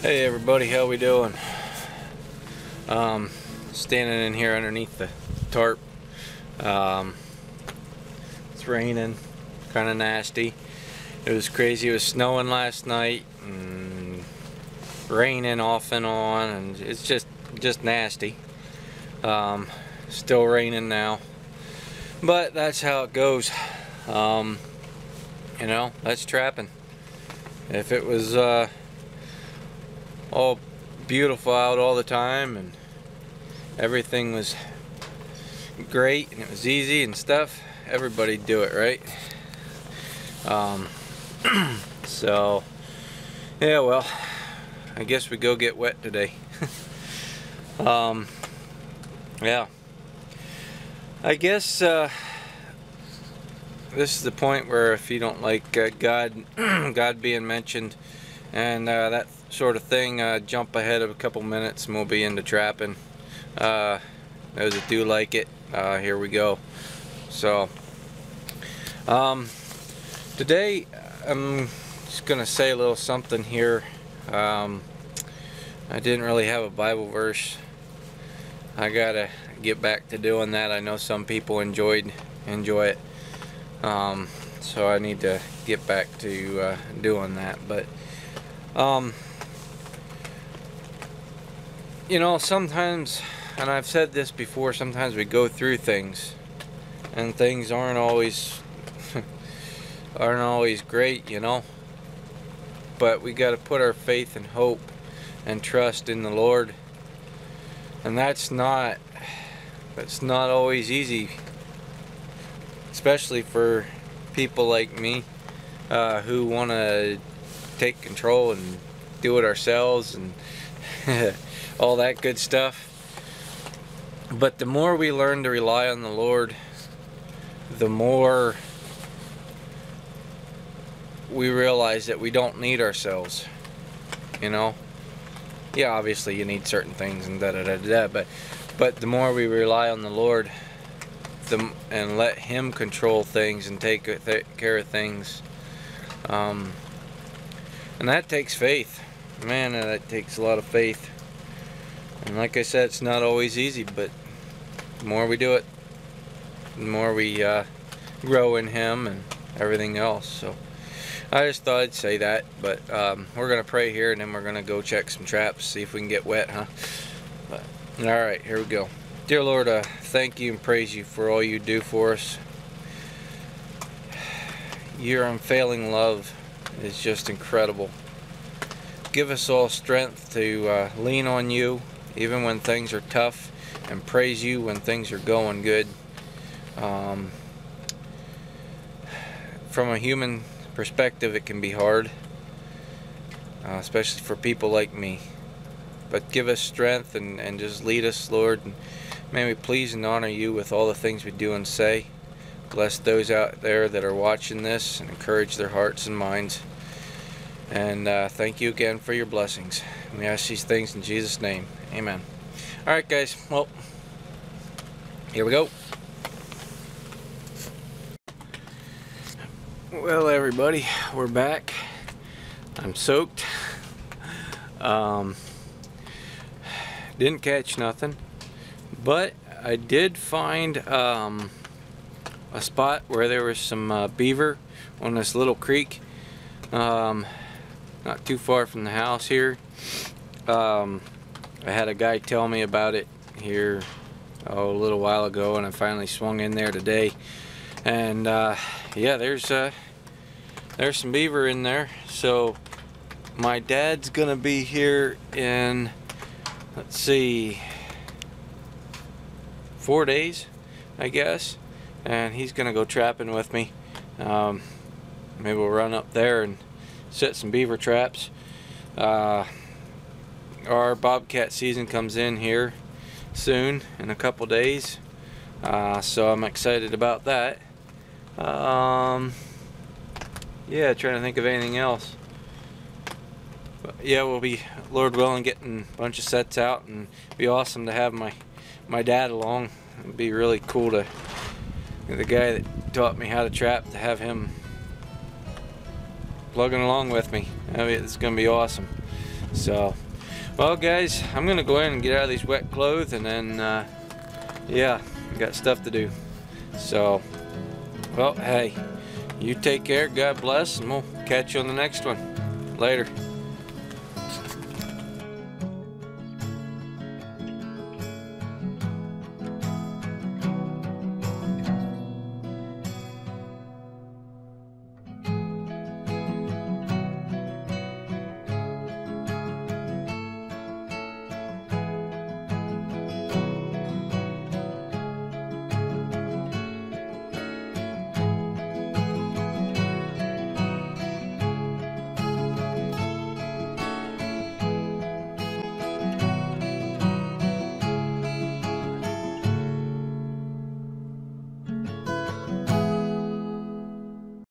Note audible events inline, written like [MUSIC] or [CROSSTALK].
Hey everybody, how we doing? Um, standing in here underneath the tarp. Um, it's raining, kind of nasty. It was crazy. It was snowing last night and raining off and on, and it's just just nasty. Um, still raining now, but that's how it goes. Um, you know, that's trapping. If it was uh, all beautiful out all the time and everything was great and it was easy and stuff, everybody'd do it, right? Um, [CLEARS THROAT] so, yeah, well, I guess we go get wet today. [LAUGHS] um, yeah. I guess uh, this is the point where if you don't like uh, God, [CLEARS THROAT] God being mentioned, and uh, that sort of thing, uh, jump ahead of a couple minutes and we'll be into trapping. Uh, those that do like it, uh, here we go. So, um, today I'm just to say a little something here. Um, I didn't really have a Bible verse. I got to get back to doing that. I know some people enjoyed enjoy it. Um, so I need to get back to uh, doing that. But um, you know, sometimes, and I've said this before, sometimes we go through things, and things aren't always [LAUGHS] aren't always great, you know. But we got to put our faith and hope and trust in the Lord, and that's not that's not always easy, especially for people like me uh, who want to take control and do it ourselves and [LAUGHS] all that good stuff. But the more we learn to rely on the Lord, the more we realize that we don't need ourselves. You know? Yeah, obviously you need certain things and da da da da, but but the more we rely on the Lord the, and let Him control things and take care of things, um, and that takes faith. Man, that takes a lot of faith. And like I said, it's not always easy, but the more we do it, the more we uh, grow in Him and everything else. So I just thought I'd say that, but um, we're going to pray here and then we're going to go check some traps, see if we can get wet, huh? But, all right, here we go. Dear Lord, uh, thank you and praise you for all you do for us. Your unfailing love is just incredible. Give us all strength to uh, lean on you even when things are tough and praise you when things are going good. Um, from a human perspective, it can be hard, uh, especially for people like me. But give us strength and, and just lead us, Lord. And may we please and honor you with all the things we do and say. Bless those out there that are watching this and encourage their hearts and minds. And uh, thank you again for your blessings. We ask these things in Jesus' name. Amen. Alright guys, well, here we go. Well everybody, we're back. I'm soaked. Um, didn't catch nothing. But I did find um, a spot where there was some uh, beaver on this little creek. Um, not too far from the house here. Um, I had a guy tell me about it here oh, a little while ago and I finally swung in there today and uh, yeah there's uh, there's some beaver in there so my dad's gonna be here in let's see four days I guess and he's gonna go trapping with me. Um, maybe we'll run up there and set some beaver traps. Uh, our bobcat season comes in here soon in a couple days. Uh, so I'm excited about that. Um, yeah trying to think of anything else. But yeah we'll be Lord willing getting a bunch of sets out and be awesome to have my my dad along. It'd be really cool to the guy that taught me how to trap to have him plugging along with me I mean, it's gonna be awesome So, well, guys, I'm gonna go in and get out of these wet clothes, and then, uh, yeah, got stuff to do. So, well, hey, you take care. God bless, and we'll catch you on the next one. Later.